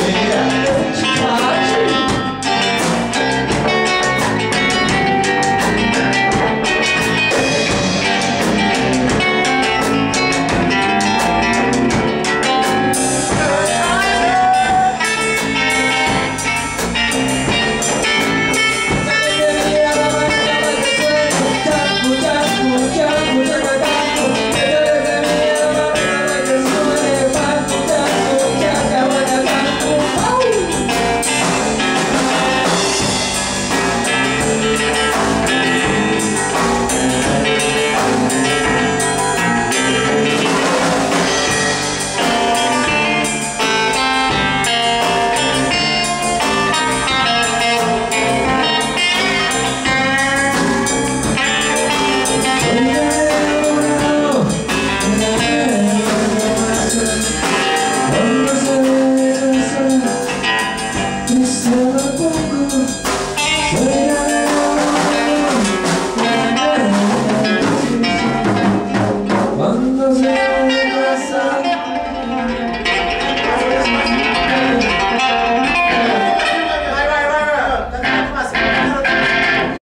Yeah. Yeah.